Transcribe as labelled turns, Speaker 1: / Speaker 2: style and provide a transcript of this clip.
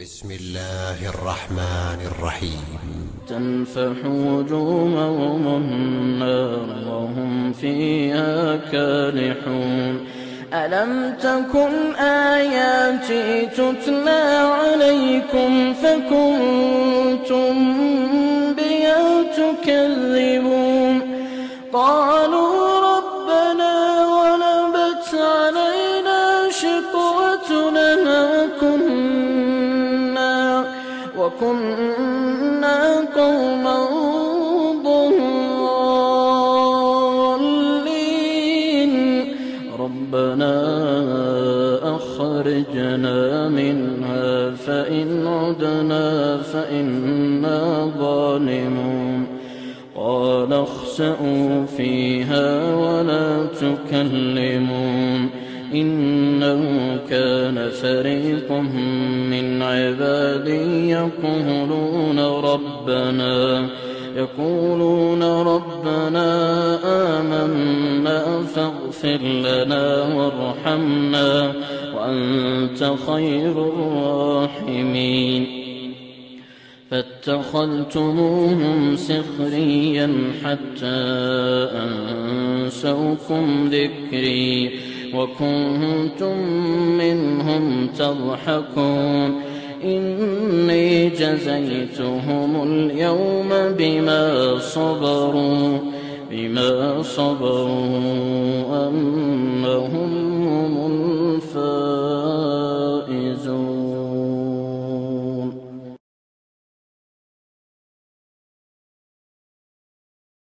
Speaker 1: بسم الله الرحمن الرحيم.
Speaker 2: تنفح وجوههم النار وهم فيها كالحون. ألم تكن آياتي تتلى عليكم فكنتم بها تكذبون؟ قالوا ربنا غلبت علينا شقوتنا وكنا قوما ضالين. ربنا أخرجنا منها فإن عدنا فإنا ظالمون. قال اخسأوا فيها ولا تكلمون. إنه كان فريق عبادي يقولون ربنا يقولون ربنا آمنا فاغفر لنا وارحمنا وأنت خير الراحمين. فاتخذتموهم سخريا حتى أنسوكم ذكري وكنتم منهم تضحكون. إني جزيتهم اليوم بما صبروا بما صبروا أنهم هم